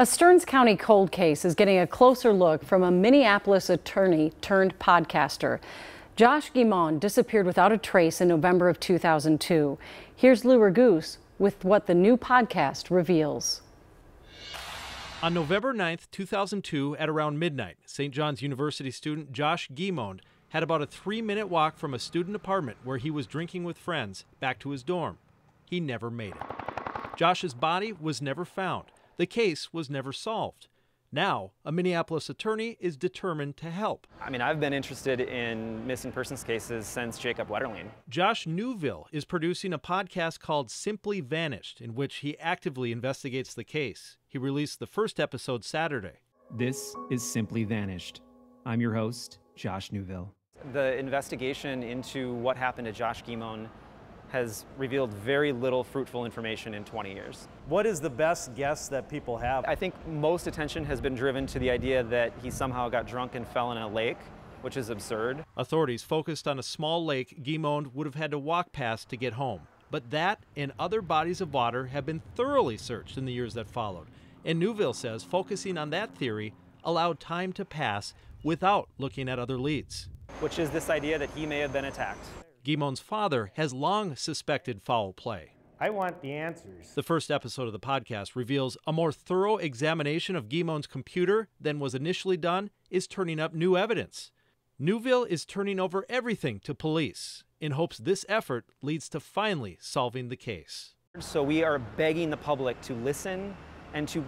A Stearns County cold case is getting a closer look from a Minneapolis attorney turned podcaster. Josh Guimond disappeared without a trace in November of 2002. Here's Lou Raguse with what the new podcast reveals. On November 9, 2002, at around midnight, St. John's University student Josh Guimond had about a three minute walk from a student apartment where he was drinking with friends back to his dorm. He never made it. Josh's body was never found. The case was never solved. Now, a Minneapolis attorney is determined to help. I mean, I've been interested in missing persons cases since Jacob Wetterling. Josh Neuville is producing a podcast called Simply Vanished, in which he actively investigates the case. He released the first episode Saturday. This is Simply Vanished. I'm your host, Josh Neuville. The investigation into what happened to Josh Guimond has revealed very little fruitful information in 20 years. What is the best guess that people have? I think most attention has been driven to the idea that he somehow got drunk and fell in a lake, which is absurd. Authorities focused on a small lake Guimond would have had to walk past to get home. But that and other bodies of water have been thoroughly searched in the years that followed. And Neuville says focusing on that theory allowed time to pass without looking at other leads. Which is this idea that he may have been attacked. Guimond's father has long suspected foul play. I want the answers. The first episode of the podcast reveals a more thorough examination of Guimond's computer than was initially done is turning up new evidence. Neuville is turning over everything to police in hopes this effort leads to finally solving the case. So we are begging the public to listen and to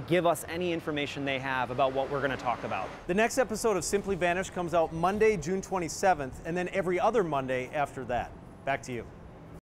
give us any information they have about what we're going to talk about. The next episode of Simply Vanished comes out Monday, June 27th, and then every other Monday after that. Back to you.